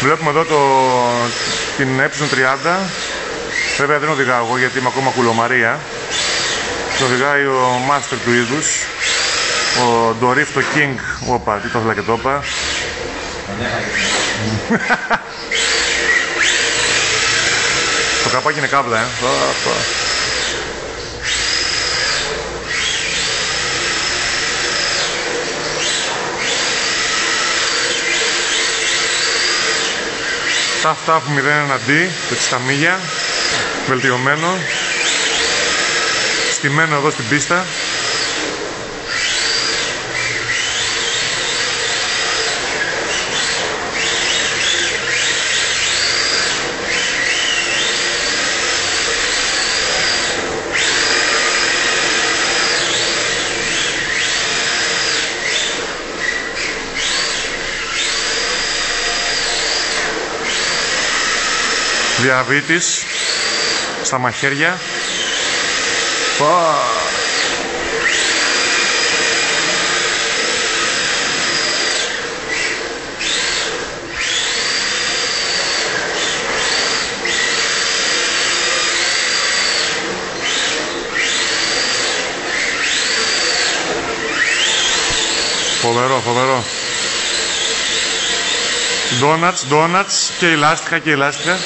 Βλέπουμε εδώ το, την ε30. Βέβαια δεν οδηγάω εγώ γιατί είμαι ακόμα κουλομαρία. Το οδηγάει ο master του είδους. Ο Ντορίφ το King. Όπα, τι το ήθελα και το είπα. το καπάκι είναι κάβλα, ε. Ταφ που 01D, το τσισταμίγια, βελτιωμένο, στημένο εδώ στην πίστα. Διαβήτης στα μαχαίρια. Φοβερό, φοβερό. Donuts, donuts και ηλάστικα και ηλάστικα.